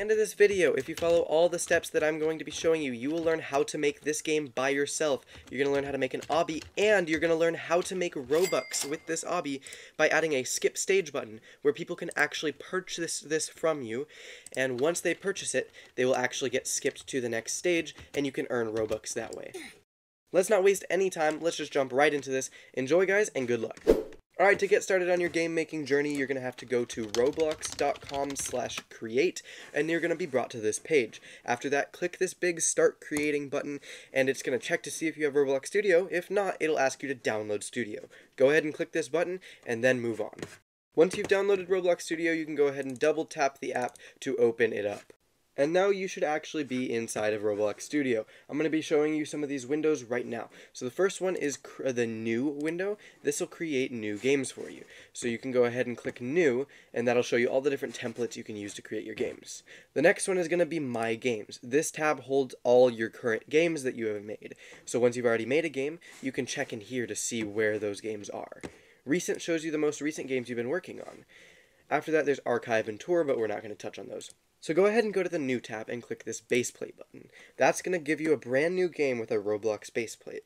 end of this video, if you follow all the steps that I'm going to be showing you, you will learn how to make this game by yourself. You're going to learn how to make an obby, and you're going to learn how to make Robux with this obby by adding a skip stage button, where people can actually purchase this from you, and once they purchase it, they will actually get skipped to the next stage, and you can earn Robux that way. Let's not waste any time, let's just jump right into this. Enjoy guys, and good luck. Alright, to get started on your game making journey, you're going to have to go to roblox.com slash create, and you're going to be brought to this page. After that, click this big start creating button, and it's going to check to see if you have Roblox Studio. If not, it'll ask you to download Studio. Go ahead and click this button, and then move on. Once you've downloaded Roblox Studio, you can go ahead and double tap the app to open it up. And now you should actually be inside of Roblox Studio. I'm going to be showing you some of these windows right now. So the first one is the new window. This will create new games for you. So you can go ahead and click new, and that'll show you all the different templates you can use to create your games. The next one is going to be My Games. This tab holds all your current games that you have made. So once you've already made a game, you can check in here to see where those games are. Recent shows you the most recent games you've been working on. After that, there's Archive and Tour, but we're not going to touch on those. So go ahead and go to the New tab and click this base plate button. That's going to give you a brand new game with a Roblox base plate.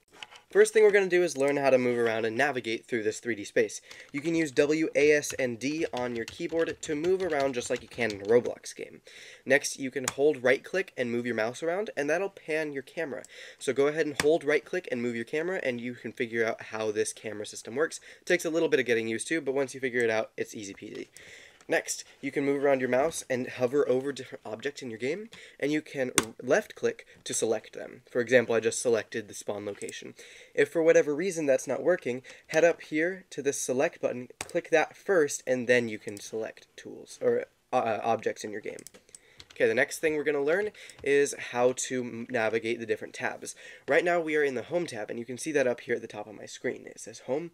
First thing we're going to do is learn how to move around and navigate through this 3D space. You can use W, A, S, and D on your keyboard to move around just like you can in a Roblox game. Next, you can hold right click and move your mouse around, and that'll pan your camera. So go ahead and hold right click and move your camera, and you can figure out how this camera system works. It takes a little bit of getting used to, but once you figure it out, it's easy peasy. Next, you can move around your mouse and hover over different objects in your game, and you can left click to select them. For example, I just selected the spawn location. If for whatever reason that's not working, head up here to the select button, click that first, and then you can select tools or uh, objects in your game. Okay, the next thing we're going to learn is how to navigate the different tabs. Right now we are in the Home tab, and you can see that up here at the top of my screen. It says Home.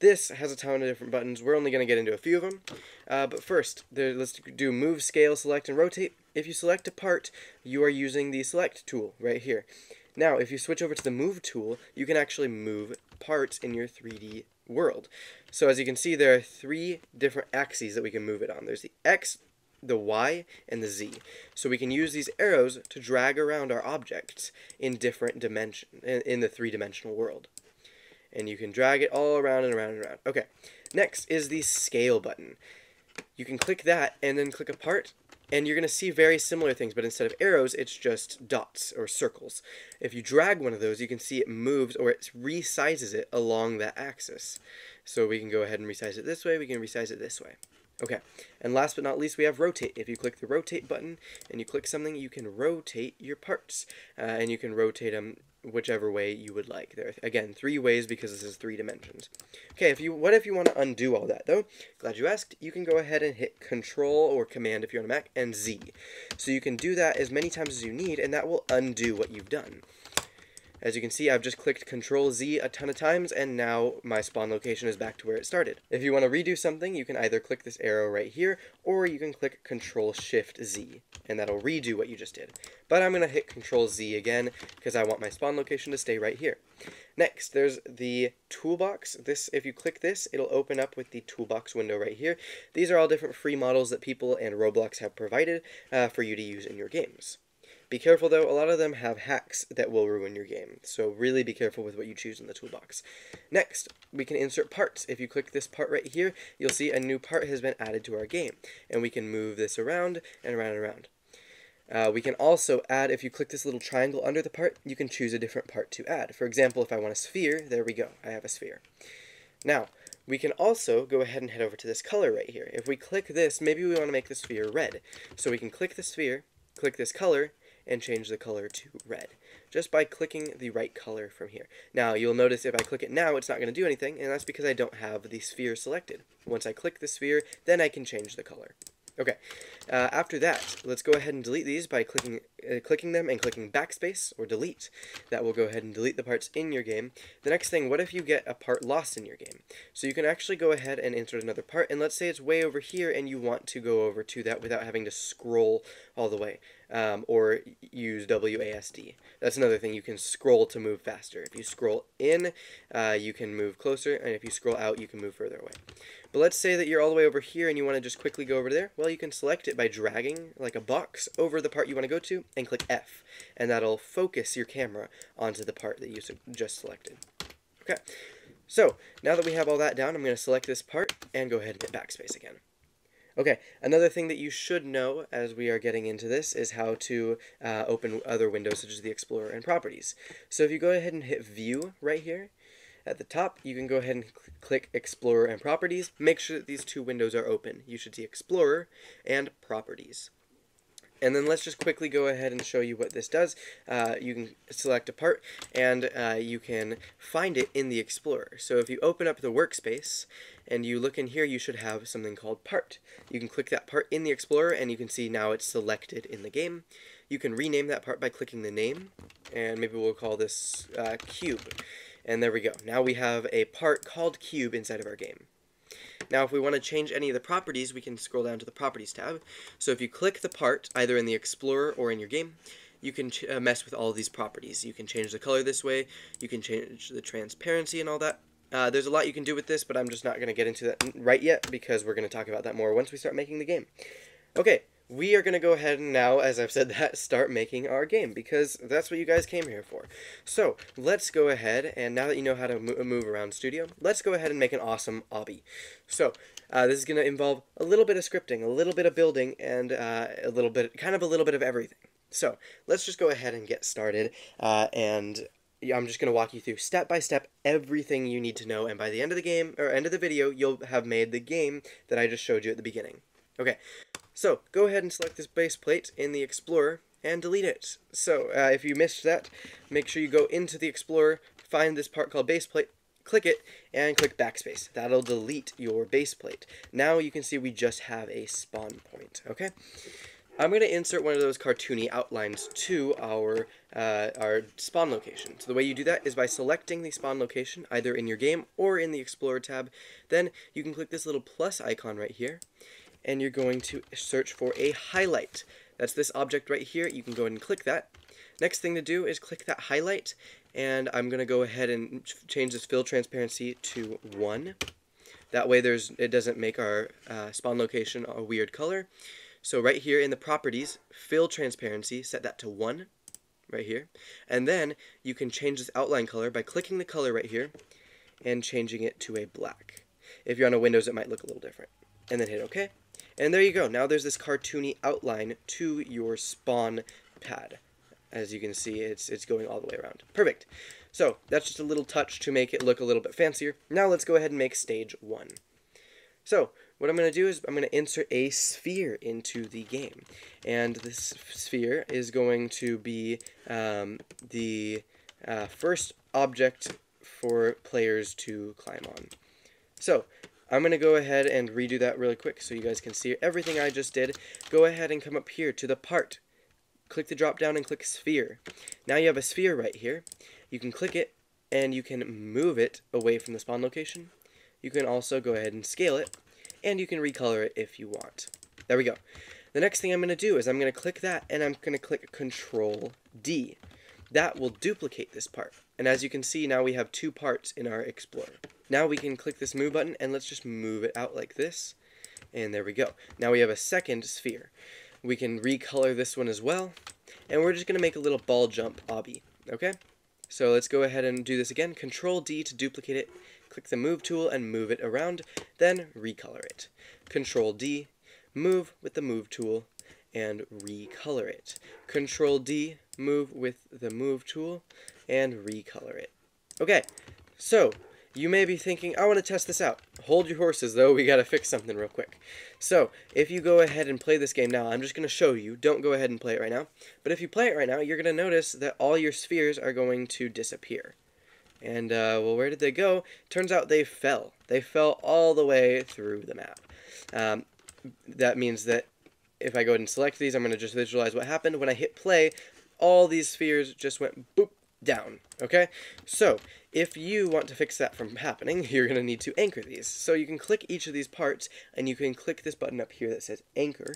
This has a ton of different buttons. We're only going to get into a few of them. Uh, but first, there, let's do Move, Scale, Select, and Rotate. If you select a part, you are using the Select tool right here. Now, if you switch over to the Move tool, you can actually move parts in your 3D world. So as you can see, there are three different axes that we can move it on. There's the X, the Y, and the Z. So we can use these arrows to drag around our objects in different dimension in the three-dimensional world. And you can drag it all around and around and around. Okay, next is the scale button. You can click that and then click a part, and you're going to see very similar things, but instead of arrows, it's just dots or circles. If you drag one of those, you can see it moves or it resizes it along that axis. So we can go ahead and resize it this way, we can resize it this way. Okay, and last but not least, we have rotate. If you click the rotate button and you click something, you can rotate your parts, uh, and you can rotate them whichever way you would like. There, are, again, three ways because this is three dimensions. Okay, if you what if you want to undo all that though? Glad you asked. You can go ahead and hit Control or Command if you're on a Mac and Z. So you can do that as many times as you need, and that will undo what you've done. As you can see, I've just clicked Control Z a ton of times, and now my spawn location is back to where it started. If you want to redo something, you can either click this arrow right here, or you can click Control Shift Z, and that'll redo what you just did. But I'm going to hit Control Z again, because I want my spawn location to stay right here. Next, there's the toolbox. This, if you click this, it'll open up with the toolbox window right here. These are all different free models that people and Roblox have provided uh, for you to use in your games. Be careful though, a lot of them have hacks that will ruin your game, so really be careful with what you choose in the toolbox. Next, we can insert parts. If you click this part right here, you'll see a new part has been added to our game, and we can move this around and around and around. Uh, we can also add, if you click this little triangle under the part, you can choose a different part to add. For example, if I want a sphere, there we go, I have a sphere. Now, we can also go ahead and head over to this color right here. If we click this, maybe we want to make the sphere red. So we can click the sphere, click this color, and change the color to red just by clicking the right color from here. Now you'll notice if I click it now it's not going to do anything and that's because I don't have the sphere selected. Once I click the sphere then I can change the color. Okay, uh, after that, let's go ahead and delete these by clicking uh, clicking them and clicking backspace or delete. That will go ahead and delete the parts in your game. The next thing, what if you get a part lost in your game? So you can actually go ahead and insert another part, and let's say it's way over here and you want to go over to that without having to scroll all the way. Um, or use WASD. That's another thing, you can scroll to move faster. If you scroll in, uh, you can move closer, and if you scroll out, you can move further away. But let's say that you're all the way over here and you want to just quickly go over there. Well, you can select it by dragging like a box over the part you want to go to and click F. And that'll focus your camera onto the part that you just selected. Okay, so now that we have all that down, I'm going to select this part and go ahead and hit backspace again. Okay, another thing that you should know as we are getting into this is how to uh, open other windows such as the Explorer and Properties. So if you go ahead and hit View right here, at the top, you can go ahead and cl click Explorer and Properties. Make sure that these two windows are open. You should see Explorer and Properties. And then let's just quickly go ahead and show you what this does. Uh, you can select a part and uh, you can find it in the Explorer. So if you open up the workspace and you look in here, you should have something called part. You can click that part in the Explorer and you can see now it's selected in the game. You can rename that part by clicking the name and maybe we'll call this uh, cube. And there we go. Now we have a part called cube inside of our game. Now, if we want to change any of the properties, we can scroll down to the Properties tab. So if you click the part, either in the Explorer or in your game, you can uh, mess with all these properties. You can change the color this way, you can change the transparency and all that. Uh, there's a lot you can do with this, but I'm just not going to get into that right yet because we're going to talk about that more once we start making the game. Okay, we are going to go ahead and now, as I've said that, start making our game, because that's what you guys came here for. So, let's go ahead, and now that you know how to move around Studio, let's go ahead and make an awesome obby. So, uh, this is going to involve a little bit of scripting, a little bit of building, and uh, a little bit, kind of a little bit of everything. So, let's just go ahead and get started, uh, and I'm just going to walk you through step by step everything you need to know, and by the end of the game, or end of the video, you'll have made the game that I just showed you at the beginning. Okay, so go ahead and select this base plate in the Explorer and delete it. So uh, if you missed that, make sure you go into the Explorer, find this part called base plate, click it, and click backspace. That'll delete your base plate. Now you can see we just have a spawn point, okay? I'm going to insert one of those cartoony outlines to our, uh, our spawn location. So the way you do that is by selecting the spawn location, either in your game or in the Explorer tab. Then you can click this little plus icon right here, and you're going to search for a highlight. That's this object right here. You can go ahead and click that. Next thing to do is click that highlight, and I'm going to go ahead and change this fill transparency to 1. That way there's it doesn't make our uh, spawn location a weird color. So right here in the properties, fill transparency, set that to 1 right here. And then you can change this outline color by clicking the color right here and changing it to a black. If you're on a Windows, it might look a little different. And then hit OK. And there you go. Now there's this cartoony outline to your spawn pad. As you can see, it's, it's going all the way around. Perfect. So that's just a little touch to make it look a little bit fancier. Now let's go ahead and make stage one. So what I'm going to do is I'm going to insert a sphere into the game. And this sphere is going to be um, the uh, first object for players to climb on. So I'm going to go ahead and redo that really quick so you guys can see everything I just did. Go ahead and come up here to the part. Click the drop down and click sphere. Now you have a sphere right here. You can click it and you can move it away from the spawn location. You can also go ahead and scale it and you can recolor it if you want. There we go. The next thing I'm going to do is I'm going to click that and I'm going to click Control D. That will duplicate this part. And as you can see, now we have two parts in our Explorer. Now we can click this move button and let's just move it out like this. And there we go. Now we have a second sphere. We can recolor this one as well. And we're just going to make a little ball jump obby. Okay? So let's go ahead and do this again. Control D to duplicate it. Click the move tool and move it around. Then recolor it. Control D, move with the move tool and recolor it. Control D, move with the move tool and recolor it. Okay, so you may be thinking, I want to test this out. Hold your horses, though. We got to fix something real quick. So, if you go ahead and play this game now, I'm just going to show you. Don't go ahead and play it right now. But if you play it right now, you're going to notice that all your spheres are going to disappear. And, uh, well, where did they go? Turns out they fell. They fell all the way through the map. Um, that means that if I go ahead and select these, I'm going to just visualize what happened. When I hit play, all these spheres just went boop down. Okay? So, if you want to fix that from happening, you're going to need to anchor these. So you can click each of these parts, and you can click this button up here that says Anchor,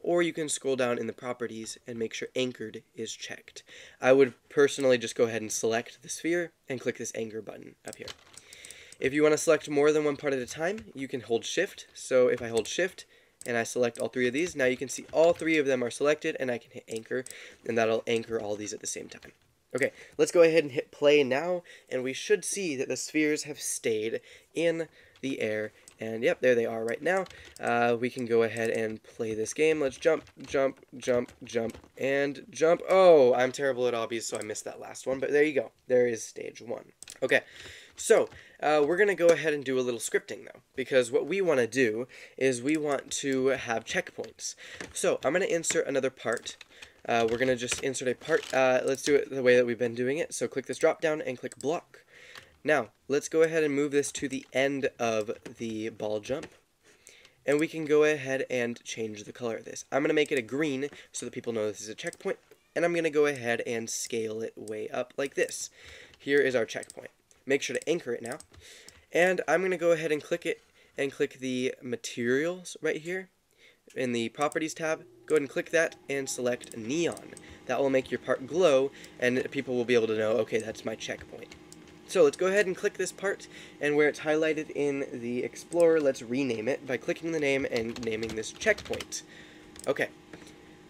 or you can scroll down in the properties and make sure Anchored is checked. I would personally just go ahead and select the sphere and click this Anchor button up here. If you want to select more than one part at a time, you can hold shift. So if I hold shift and I select all three of these, now you can see all three of them are selected and I can hit anchor and that'll anchor all these at the same time. Okay, let's go ahead and hit play now and we should see that the spheres have stayed in the air and yep, there they are right now. Uh, we can go ahead and play this game. Let's jump, jump, jump, jump, and jump. Oh, I'm terrible at obbies, so I missed that last one. But there you go. There is stage one. Okay, so uh, we're going to go ahead and do a little scripting, though. Because what we want to do is we want to have checkpoints. So I'm going to insert another part. Uh, we're going to just insert a part. Uh, let's do it the way that we've been doing it. So click this drop down and click block. Now, let's go ahead and move this to the end of the ball jump. And we can go ahead and change the color of this. I'm going to make it a green so that people know this is a checkpoint. And I'm going to go ahead and scale it way up like this. Here is our checkpoint. Make sure to anchor it now. And I'm going to go ahead and click it and click the materials right here in the properties tab. Go ahead and click that and select neon. That will make your part glow and people will be able to know, okay, that's my checkpoint. So let's go ahead and click this part, and where it's highlighted in the Explorer, let's rename it by clicking the name and naming this checkpoint. Okay.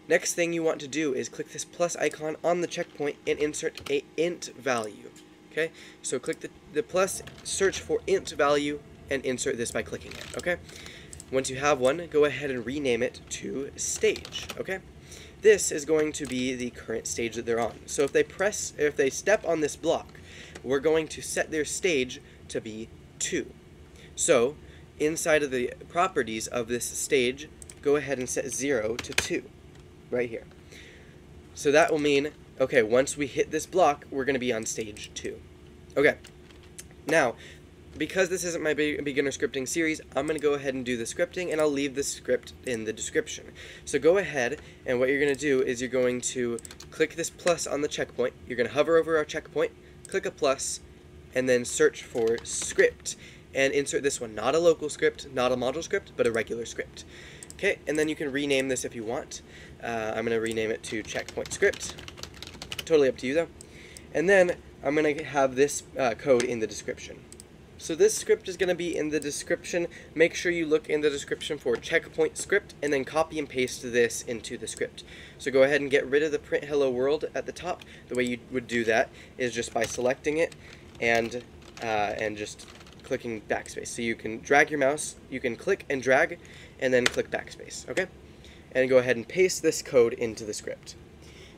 Next thing you want to do is click this plus icon on the checkpoint and insert a int value. Okay, so click the, the plus, search for int value, and insert this by clicking it, okay? Once you have one, go ahead and rename it to stage, okay? This is going to be the current stage that they're on. So if they press, if they step on this block, we're going to set their stage to be 2. So, inside of the properties of this stage, go ahead and set 0 to 2, right here. So that will mean, okay, once we hit this block, we're going to be on stage 2. Okay, now, because this isn't my beginner scripting series, I'm going to go ahead and do the scripting, and I'll leave the script in the description. So go ahead, and what you're going to do is you're going to click this plus on the checkpoint, you're going to hover over our checkpoint, click a plus, and then search for script, and insert this one. Not a local script, not a module script, but a regular script. Okay, and then you can rename this if you want. Uh, I'm going to rename it to checkpoint script. Totally up to you though. And then I'm going to have this uh, code in the description. So this script is going to be in the description. Make sure you look in the description for checkpoint script and then copy and paste this into the script. So go ahead and get rid of the print hello world at the top. The way you would do that is just by selecting it and uh, and just clicking backspace. So you can drag your mouse, you can click and drag and then click backspace, okay? And go ahead and paste this code into the script.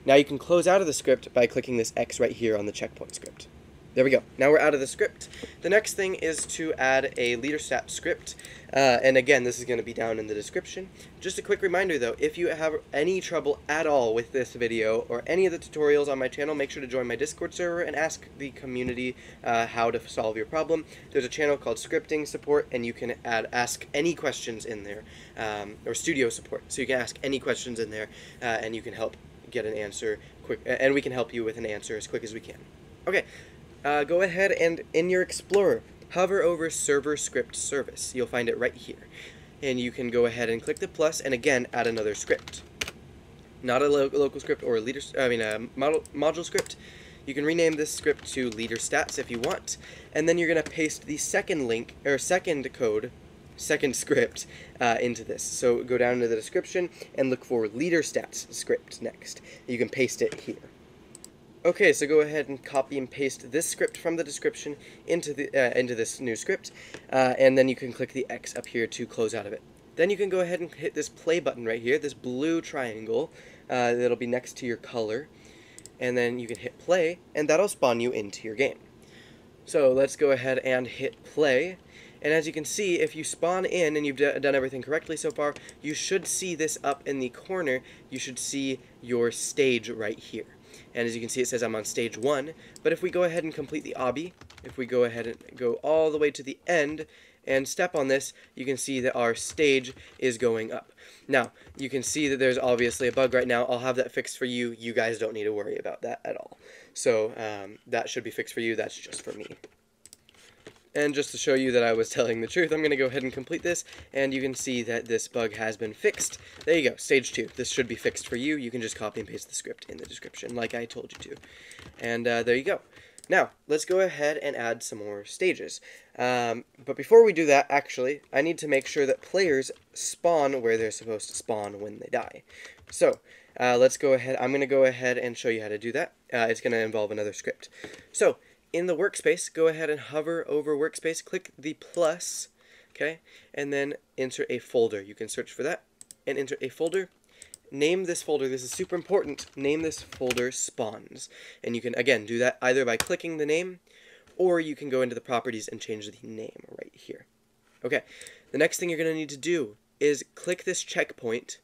Now you can close out of the script by clicking this X right here on the checkpoint script. There we go. Now we're out of the script. The next thing is to add a leader stat script. Uh, and again, this is going to be down in the description. Just a quick reminder though, if you have any trouble at all with this video or any of the tutorials on my channel, make sure to join my Discord server and ask the community uh, how to solve your problem. There's a channel called Scripting Support and you can add ask any questions in there, um, or Studio Support. So you can ask any questions in there uh, and you can help get an answer quick, and we can help you with an answer as quick as we can. Okay, uh, go ahead and in your Explorer, hover over Server Script Service. You'll find it right here. And you can go ahead and click the plus and again add another script. Not a lo local script or a leader, I mean a model, module script. You can rename this script to leader stats if you want. And then you're going to paste the second link, or second code, second script uh, into this. So go down to the description and look for leader stats script next. You can paste it here. Okay, so go ahead and copy and paste this script from the description into the uh, into this new script, uh, and then you can click the X up here to close out of it. Then you can go ahead and hit this play button right here, this blue triangle uh, that'll be next to your color, and then you can hit play, and that'll spawn you into your game. So let's go ahead and hit play, and as you can see, if you spawn in and you've done everything correctly so far, you should see this up in the corner, you should see your stage right here. And as you can see, it says I'm on stage one. But if we go ahead and complete the obby, if we go ahead and go all the way to the end and step on this, you can see that our stage is going up. Now, you can see that there's obviously a bug right now. I'll have that fixed for you. You guys don't need to worry about that at all. So um, that should be fixed for you. That's just for me. And just to show you that I was telling the truth, I'm going to go ahead and complete this, and you can see that this bug has been fixed. There you go, stage 2. This should be fixed for you. You can just copy and paste the script in the description, like I told you to. And uh, there you go. Now, let's go ahead and add some more stages. Um, but before we do that, actually, I need to make sure that players spawn where they're supposed to spawn when they die. So, uh, let's go ahead. I'm going to go ahead and show you how to do that. Uh, it's going to involve another script. So, in the workspace, go ahead and hover over workspace, click the plus, okay, and then insert a folder. You can search for that and enter a folder. Name this folder, this is super important, name this folder spawns. And you can, again, do that either by clicking the name, or you can go into the properties and change the name right here. Okay, the next thing you're going to need to do is click this checkpoint,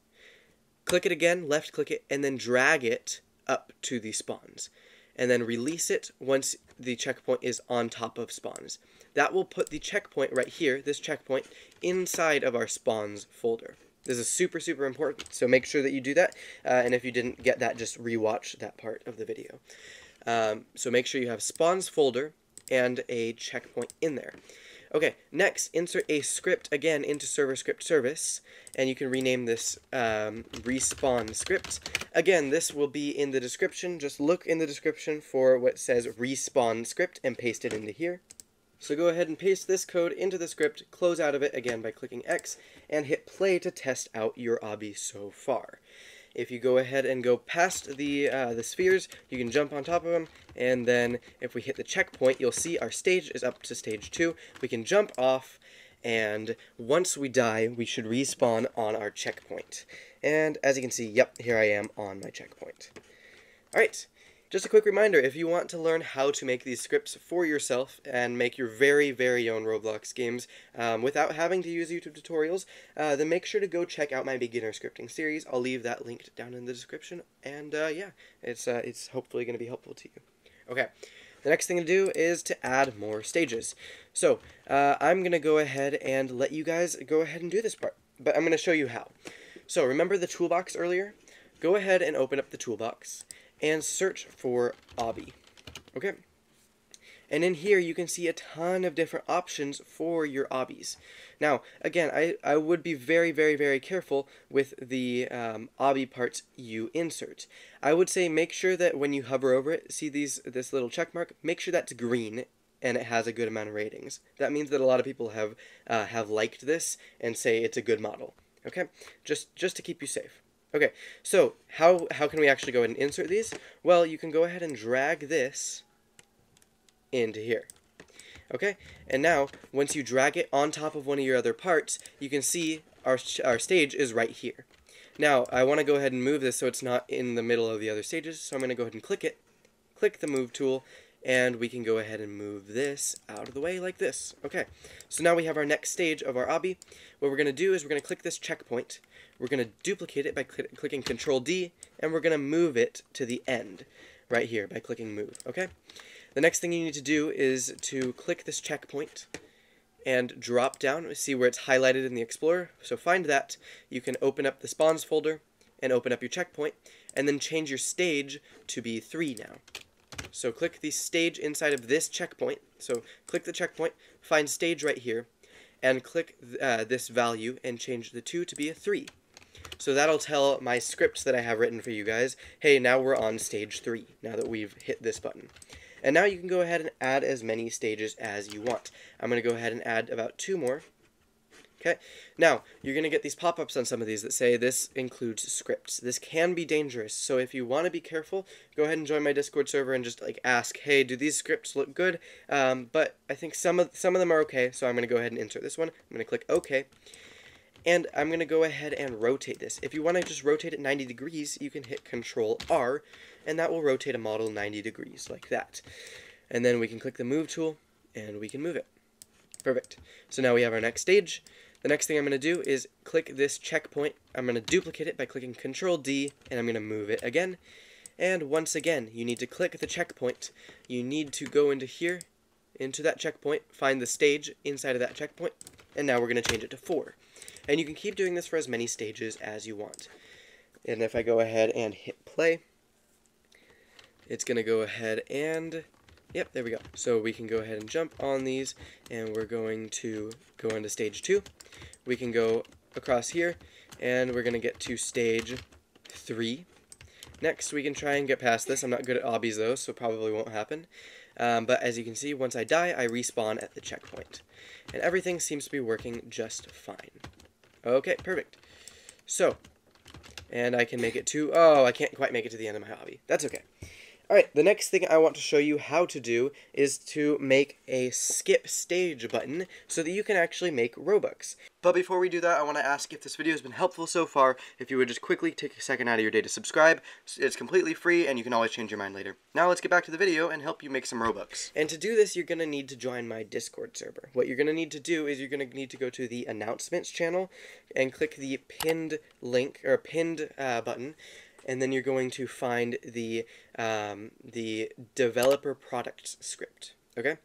click it again, left click it, and then drag it up to the spawns. And then release it once the checkpoint is on top of spawns. That will put the checkpoint right here, this checkpoint, inside of our spawns folder. This is super, super important, so make sure that you do that. Uh, and if you didn't get that, just rewatch that part of the video. Um, so make sure you have spawns folder and a checkpoint in there. Okay, next, insert a script again into server script service, and you can rename this um, respawn script. Again, this will be in the description. Just look in the description for what says respawn script and paste it into here. So go ahead and paste this code into the script, close out of it again by clicking X, and hit play to test out your obby so far. If you go ahead and go past the, uh, the spheres, you can jump on top of them, and then if we hit the checkpoint, you'll see our stage is up to stage 2. We can jump off, and once we die, we should respawn on our checkpoint. And as you can see, yep, here I am on my checkpoint. Alright, just a quick reminder, if you want to learn how to make these scripts for yourself and make your very, very own Roblox games um, without having to use YouTube tutorials, uh, then make sure to go check out my beginner scripting series. I'll leave that linked down in the description, and uh, yeah, it's, uh, it's hopefully going to be helpful to you. Okay, the next thing to do is to add more stages. So, uh, I'm going to go ahead and let you guys go ahead and do this part, but I'm going to show you how. So, remember the toolbox earlier? Go ahead and open up the toolbox and search for Obby. Okay? And in here, you can see a ton of different options for your obbies. Now, again, I, I would be very, very, very careful with the um, obby parts you insert. I would say make sure that when you hover over it, see these this little check mark, make sure that's green and it has a good amount of ratings. That means that a lot of people have uh, have liked this and say it's a good model. Okay, just just to keep you safe. Okay, so how, how can we actually go ahead and insert these? Well, you can go ahead and drag this into here. Okay, and now, once you drag it on top of one of your other parts, you can see our, our stage is right here. Now, I want to go ahead and move this so it's not in the middle of the other stages, so I'm going to go ahead and click it, click the move tool, and we can go ahead and move this out of the way like this. Okay, so now we have our next stage of our obby. What we're going to do is we're going to click this checkpoint. We're going to duplicate it by cl clicking Control D, and we're going to move it to the end right here by clicking Move. Okay. The next thing you need to do is to click this checkpoint and drop down. See where it's highlighted in the Explorer. So find that. You can open up the spawns folder and open up your checkpoint, and then change your stage to be 3 now. So click the stage inside of this checkpoint. So click the checkpoint, find stage right here, and click uh, this value and change the 2 to be a 3. So that'll tell my scripts that I have written for you guys, hey, now we're on stage 3, now that we've hit this button. And now you can go ahead and add as many stages as you want. I'm going to go ahead and add about two more. Okay, now you're going to get these pop-ups on some of these that say this includes scripts. This can be dangerous, so if you want to be careful, go ahead and join my Discord server and just like ask, hey, do these scripts look good? Um, but I think some of some of them are okay, so I'm going to go ahead and insert this one. I'm going to click OK. And I'm going to go ahead and rotate this. If you want to just rotate it 90 degrees, you can hit Control R, and that will rotate a model 90 degrees like that. And then we can click the Move tool, and we can move it. Perfect. So now we have our next stage. The next thing I'm going to do is click this checkpoint. I'm going to duplicate it by clicking Control D, and I'm going to move it again. And once again, you need to click the checkpoint. You need to go into here, into that checkpoint, find the stage inside of that checkpoint, and now we're going to change it to 4. And you can keep doing this for as many stages as you want. And if I go ahead and hit play, it's going to go ahead and Yep, there we go. So we can go ahead and jump on these, and we're going to go into stage 2. We can go across here, and we're going to get to stage 3. Next, we can try and get past this. I'm not good at obbies though, so probably won't happen. Um, but as you can see, once I die, I respawn at the checkpoint. And everything seems to be working just fine. Okay, perfect. So, and I can make it to, oh, I can't quite make it to the end of my obby. That's okay. Alright, the next thing I want to show you how to do is to make a skip stage button so that you can actually make Robux. But before we do that, I want to ask if this video has been helpful so far, if you would just quickly take a second out of your day to subscribe. It's completely free and you can always change your mind later. Now let's get back to the video and help you make some Robux. And to do this, you're going to need to join my Discord server. What you're going to need to do is you're going to need to go to the announcements channel and click the pinned link, or pinned uh, button and then you're going to find the um, the developer products script. Okay,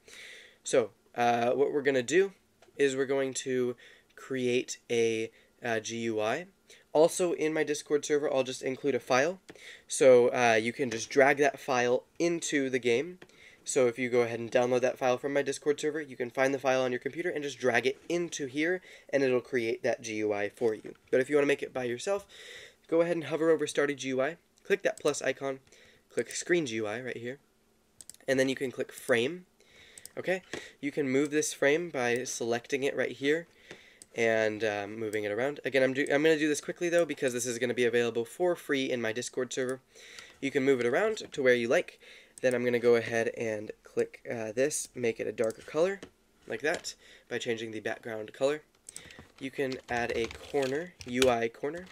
so uh, what we're going to do is we're going to create a uh, GUI. Also in my Discord server, I'll just include a file, so uh, you can just drag that file into the game. So if you go ahead and download that file from my Discord server, you can find the file on your computer and just drag it into here, and it'll create that GUI for you. But if you want to make it by yourself, go ahead and hover over Starter GUI, click that plus icon, click Screen GUI right here, and then you can click Frame. Okay, you can move this frame by selecting it right here and um, moving it around. Again, I'm, I'm going to do this quickly though because this is going to be available for free in my Discord server. You can move it around to where you like. Then I'm going to go ahead and click uh, this, make it a darker color, like that, by changing the background color. You can add a corner, UI corner,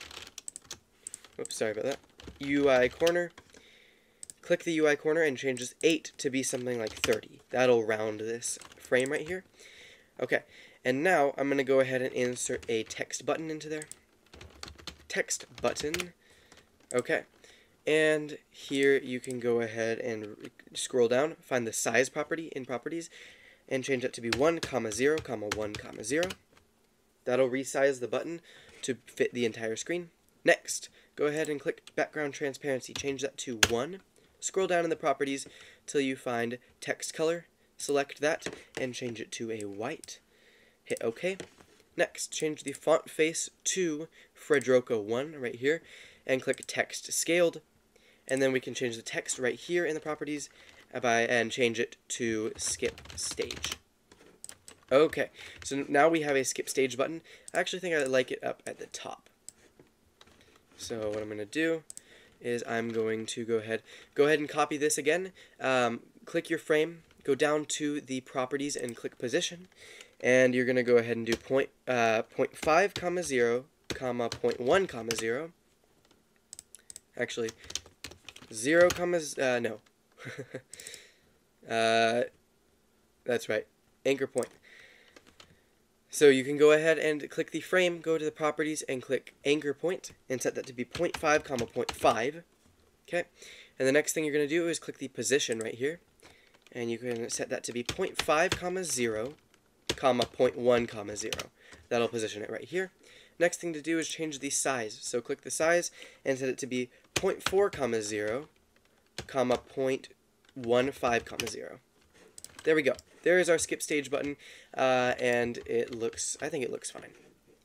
Oops, sorry about that. UI corner. Click the UI corner and change this 8 to be something like 30. That'll round this frame right here. Okay, and now I'm going to go ahead and insert a text button into there. Text button. Okay, and here you can go ahead and scroll down, find the size property in properties, and change that to be 1, comma 0, comma 1, comma 0. That'll resize the button to fit the entire screen. Next, go ahead and click background transparency. Change that to 1. Scroll down in the properties till you find text color. Select that and change it to a white. Hit OK. Next, change the font face to Fredoka 1 right here and click text scaled. And then we can change the text right here in the properties by and change it to skip stage. Okay, so now we have a skip stage button. I actually think I like it up at the top. So what I'm going to do is I'm going to go ahead, go ahead and copy this again. Um, click your frame, go down to the properties and click position. And you're going to go ahead and do point, uh, 0.5 comma 0 comma 0.1 comma 0. Actually, 0 comma, uh, no. uh, that's right. Anchor point. So you can go ahead and click the frame, go to the properties, and click anchor point, and set that to be 0.5, comma 0.5. Okay, and the next thing you're going to do is click the position right here, and you can set that to be 0.5, comma 0, comma 0.1, comma 0. That'll position it right here. Next thing to do is change the size. So click the size and set it to be 0.4, comma 0, comma 0.15, comma 0. There we go. There is our skip stage button, uh, and it looks, I think it looks fine.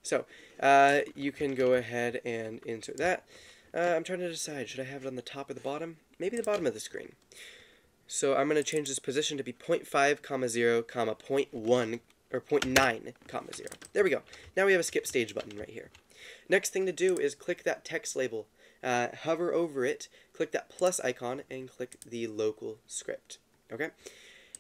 So, uh, you can go ahead and insert that. Uh, I'm trying to decide, should I have it on the top or the bottom? Maybe the bottom of the screen. So I'm going to change this position to be 0.5, comma 0, comma 0.1, or 0.9, comma 0. There we go. Now we have a skip stage button right here. Next thing to do is click that text label. Uh, hover over it, click that plus icon, and click the local script. Okay?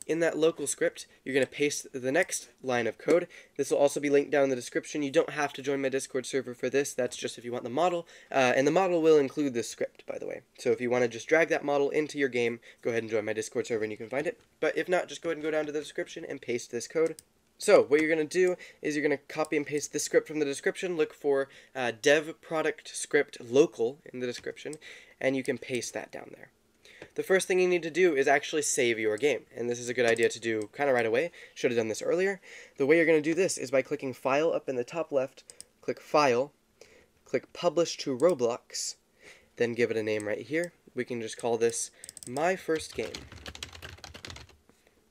In that local script, you're going to paste the next line of code. This will also be linked down in the description. You don't have to join my Discord server for this. That's just if you want the model. Uh, and the model will include this script, by the way. So if you want to just drag that model into your game, go ahead and join my Discord server and you can find it. But if not, just go ahead and go down to the description and paste this code. So what you're going to do is you're going to copy and paste the script from the description, look for uh, dev product script local in the description, and you can paste that down there the first thing you need to do is actually save your game. And this is a good idea to do kind of right away. Should have done this earlier. The way you're going to do this is by clicking File up in the top left, click File, click Publish to Roblox, then give it a name right here. We can just call this My First Game.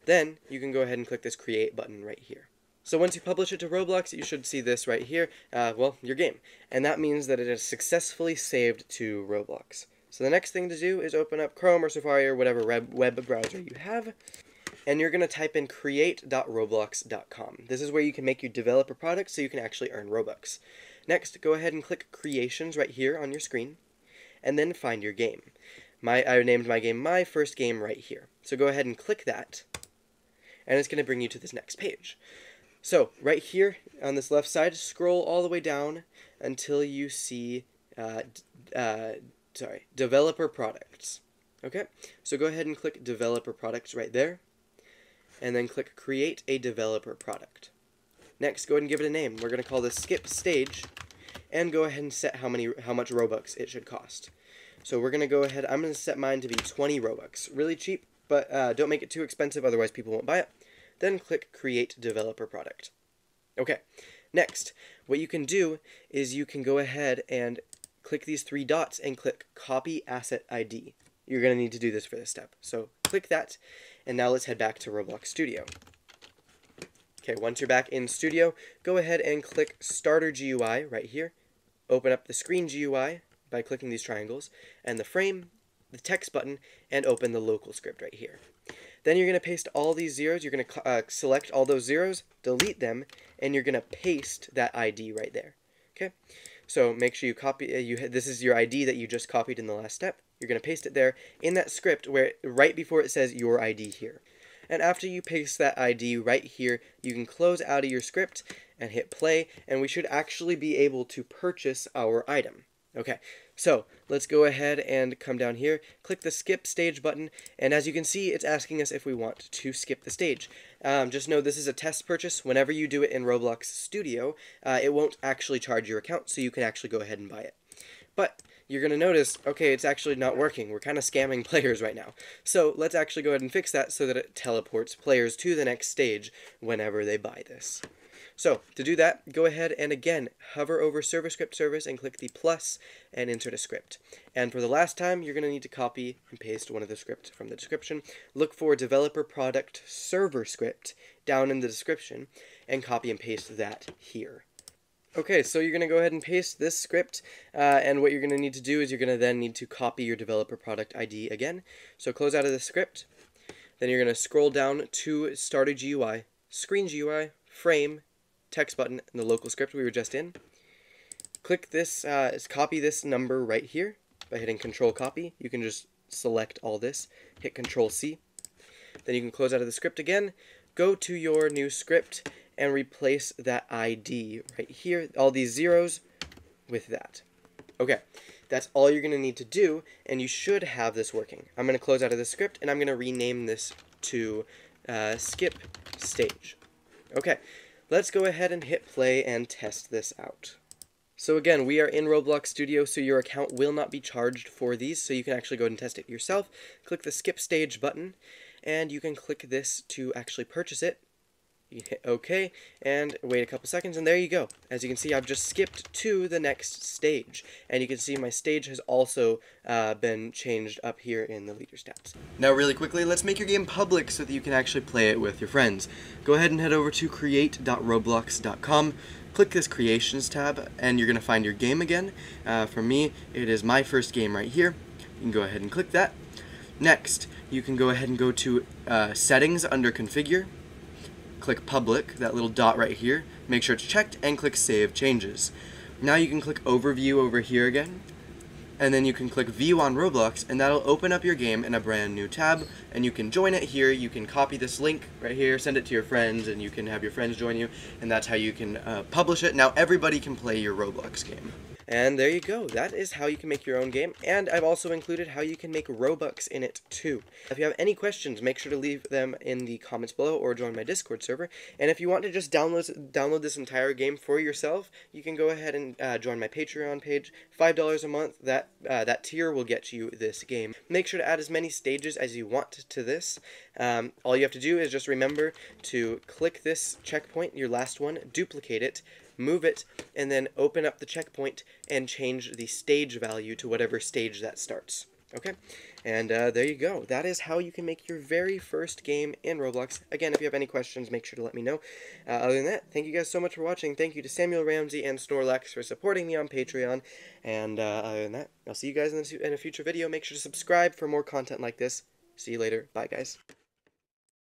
Then you can go ahead and click this Create button right here. So once you publish it to Roblox, you should see this right here, uh, well, your game. And that means that it is successfully saved to Roblox. So the next thing to do is open up Chrome or Safari or whatever web, browser you have, and you're going to type in create.roblox.com. This is where you can make your developer product so you can actually earn Robux. Next, go ahead and click Creations right here on your screen, and then find your game. My, I named my game My First Game right here. So go ahead and click that, and it's going to bring you to this next page. So right here on this left side, scroll all the way down until you see uh, uh, sorry, developer products. Okay, so go ahead and click developer products right there, and then click create a developer product. Next, go ahead and give it a name. We're going to call this skip stage, and go ahead and set how many how much Robux it should cost. So we're going to go ahead, I'm going to set mine to be 20 Robux. Really cheap, but uh, don't make it too expensive, otherwise people won't buy it. Then click create developer product. Okay, next, what you can do is you can go ahead and click these three dots and click Copy Asset ID. You're going to need to do this for this step. So click that, and now let's head back to Roblox Studio. Okay, once you're back in Studio, go ahead and click Starter GUI right here. Open up the Screen GUI by clicking these triangles, and the frame, the text button, and open the local script right here. Then you're going to paste all these zeros. You're going to uh, select all those zeros, delete them, and you're going to paste that ID right there. Okay. So make sure you copy, uh, you this is your ID that you just copied in the last step. You're going to paste it there in that script where right before it says your ID here. And after you paste that ID right here, you can close out of your script and hit play, and we should actually be able to purchase our item. Okay, so let's go ahead and come down here, click the skip stage button, and as you can see, it's asking us if we want to skip the stage. Um, just know this is a test purchase. Whenever you do it in Roblox Studio, uh, it won't actually charge your account, so you can actually go ahead and buy it. But you're going to notice, okay, it's actually not working. We're kind of scamming players right now. So let's actually go ahead and fix that so that it teleports players to the next stage whenever they buy this. So to do that, go ahead and again, hover over server script service and click the plus and insert a script. And for the last time, you're going to need to copy and paste one of the scripts from the description. Look for developer product server script down in the description and copy and paste that here. Okay, so you're going to go ahead and paste this script, uh, and what you're going to need to do is you're going to then need to copy your developer product ID again. So close out of the script, then you're going to scroll down to Starter GUI, Screen GUI, Frame, text button in the local script we were just in. Click this, uh, copy this number right here by hitting Control Copy. You can just select all this, hit Control C. Then you can close out of the script again, go to your new script, and replace that ID right here, all these zeros, with that. Okay, that's all you're going to need to do, and you should have this working. I'm going to close out of the script, and I'm going to rename this to uh, skip stage. Okay, Let's go ahead and hit play and test this out. So again, we are in Roblox Studio, so your account will not be charged for these, so you can actually go ahead and test it yourself. Click the Skip Stage button, and you can click this to actually purchase it. You hit OK, and wait a couple seconds, and there you go. As you can see, I've just skipped to the next stage. And you can see my stage has also uh, been changed up here in the leader stats. Now really quickly, let's make your game public so that you can actually play it with your friends. Go ahead and head over to create.roblox.com click this creations tab and you're going to find your game again. Uh, for me, it is my first game right here. You can go ahead and click that. Next, you can go ahead and go to uh, settings under configure click public, that little dot right here, make sure it's checked, and click save changes. Now you can click overview over here again, and then you can click view on Roblox, and that'll open up your game in a brand new tab, and you can join it here, you can copy this link right here, send it to your friends, and you can have your friends join you, and that's how you can uh, publish it. Now everybody can play your Roblox game. And there you go. That is how you can make your own game. And I've also included how you can make Robux in it too. If you have any questions, make sure to leave them in the comments below or join my Discord server. And if you want to just download download this entire game for yourself, you can go ahead and uh, join my Patreon page. Five dollars a month. That uh, that tier will get you this game. Make sure to add as many stages as you want to this. Um, all you have to do is just remember to click this checkpoint, your last one, duplicate it move it, and then open up the checkpoint and change the stage value to whatever stage that starts. Okay, and uh, there you go. That is how you can make your very first game in Roblox. Again, if you have any questions, make sure to let me know. Uh, other than that, thank you guys so much for watching. Thank you to Samuel Ramsey and Snorlax for supporting me on Patreon. And uh, other than that, I'll see you guys in in a future video. Make sure to subscribe for more content like this. See you later. Bye, guys.